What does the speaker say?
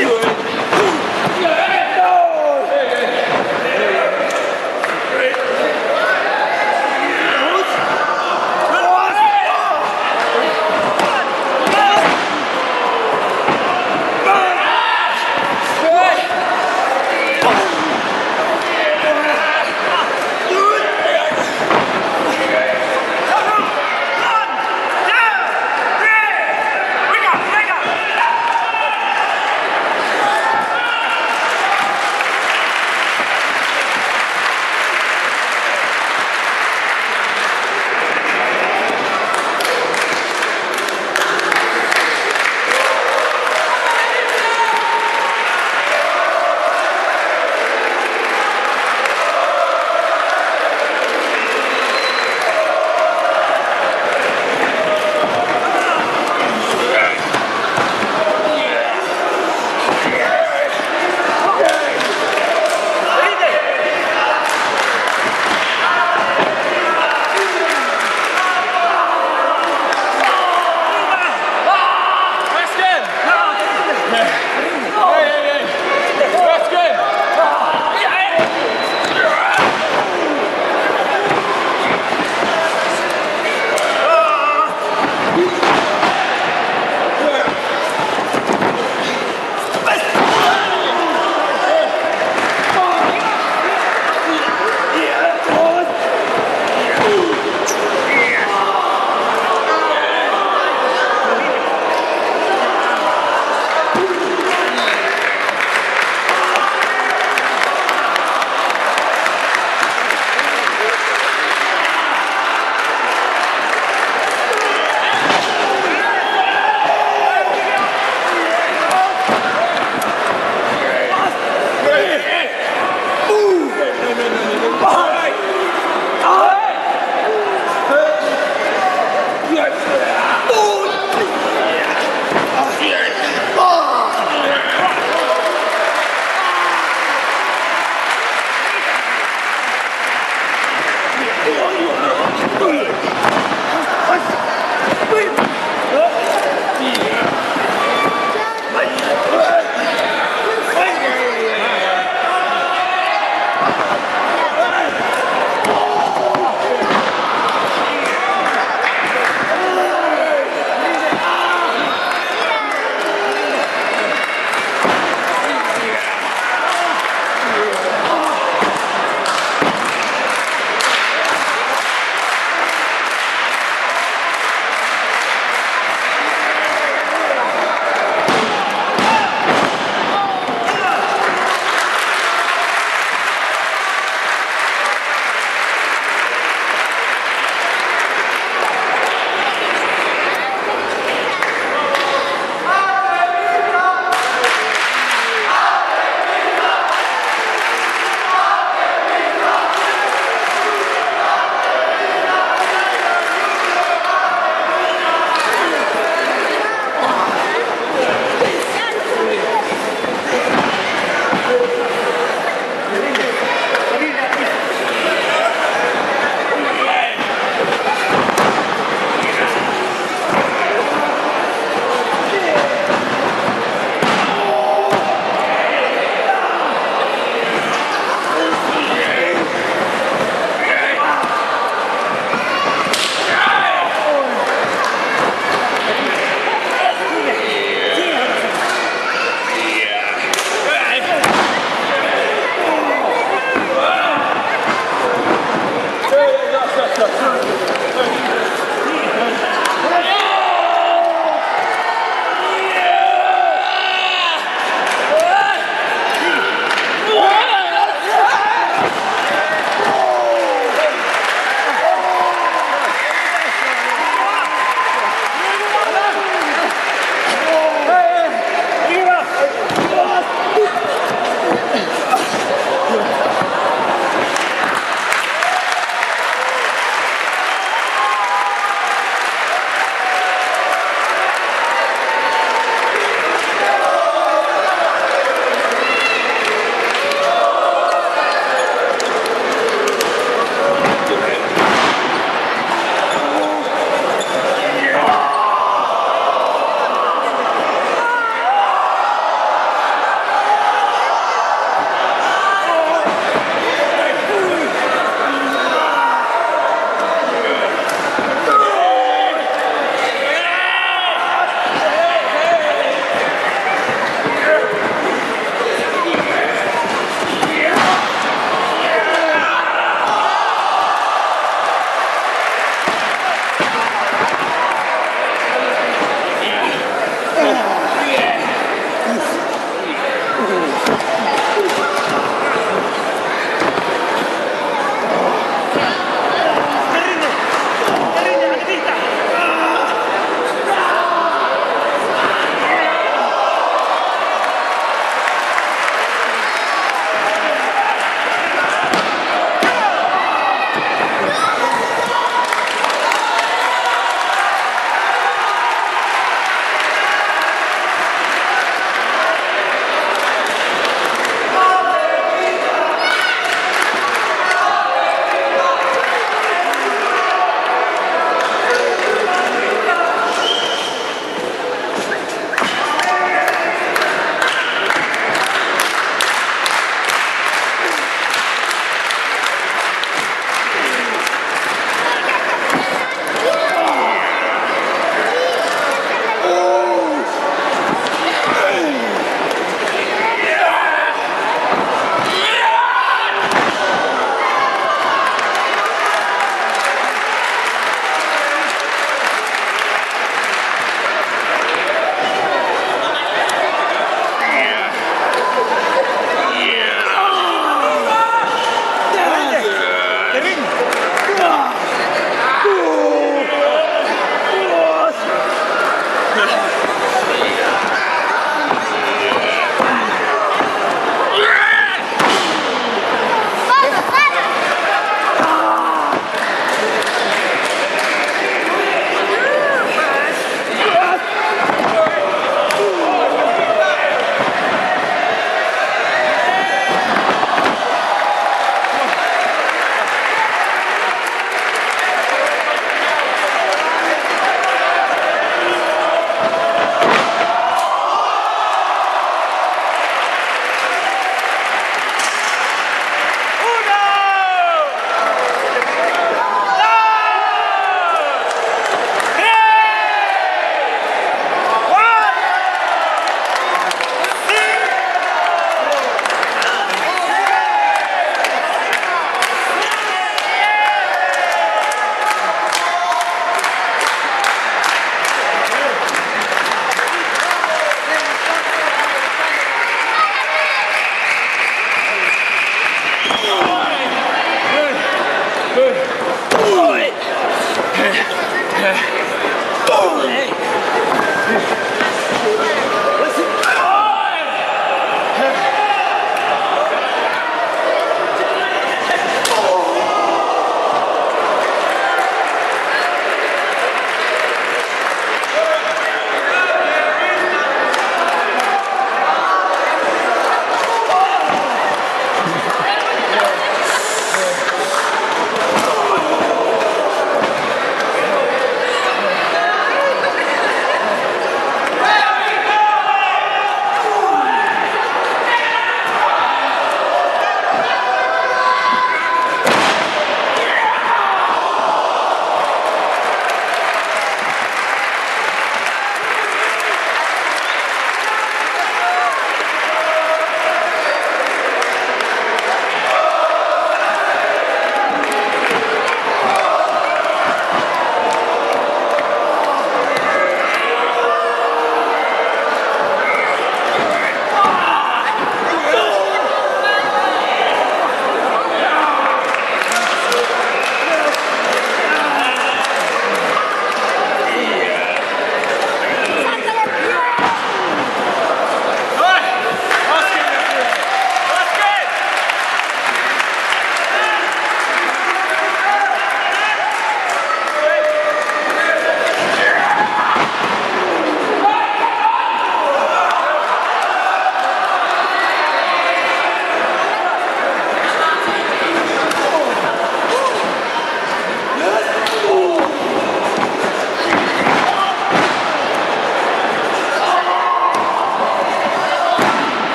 Go!